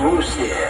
RJ exclusive.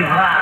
give up.